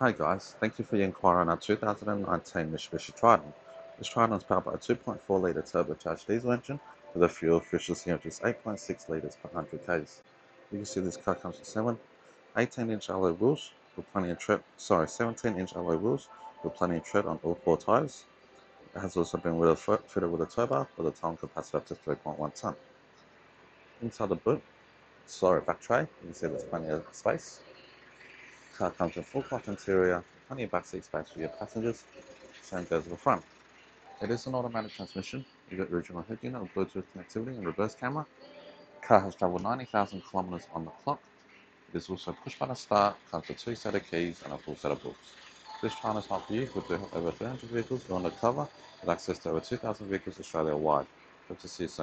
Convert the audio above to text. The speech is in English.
Hi guys, thank you for your inquiry on our 2019 Mitsubishi Triton. This Triton is powered by a 2.4 litre turbocharged diesel engine with a fuel efficiency of just 8.6 litres per 100 k's. You can see this car comes with seven 18 inch alloy wheels with plenty of tread, sorry 17 inch alloy wheels with plenty of tread on all four tyres. It has also been with a, fitted with a bar with a towing capacity up to 3.1 tonne. Inside the boot, sorry back tray, you can see there's plenty of space car comes in full cloth interior, plenty of backseat space for your passengers, same goes to the front. It is an automatic transmission, you got original head unit Bluetooth connectivity and reverse camera. Car has travelled 90,000 kilometres on the clock. It is also push button start, comes with two set of keys and a full set of books. This Triton is not for you, with over 300 vehicles on the cover, with access to over 2,000 vehicles Australia wide. Hope to see you soon.